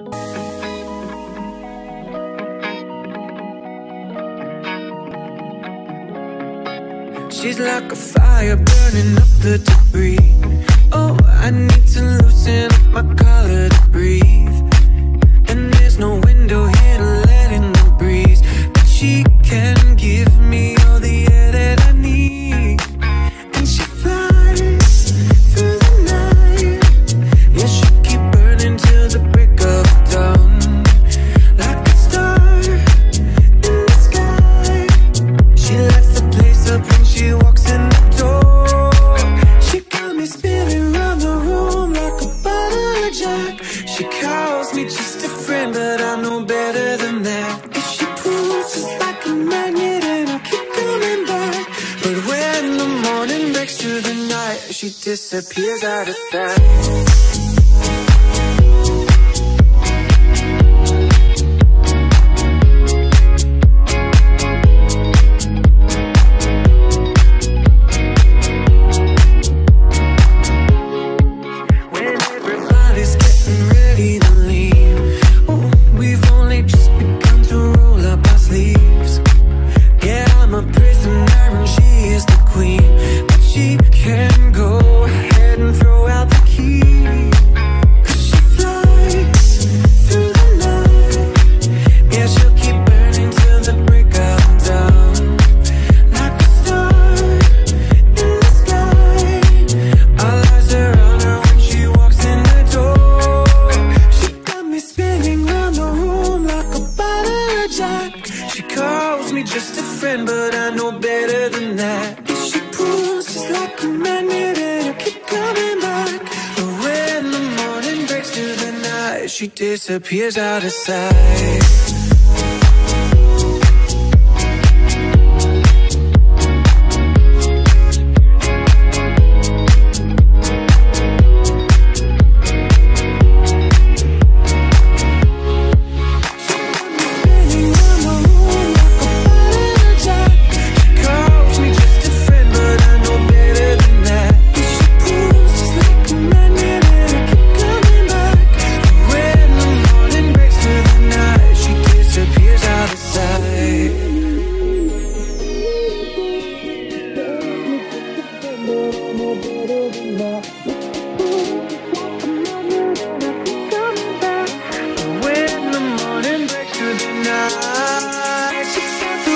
She's like a fire burning up the debris. guess me, just a friend, but I know better than that. Cause she pulls just like a magnet, and I keep coming back. But when the morning breaks through the night, she disappears out of sight. just a friend, but I know better than that. She pulls just like a magnet, and I keep coming back. But when the morning breaks through the night, she disappears out of sight. night.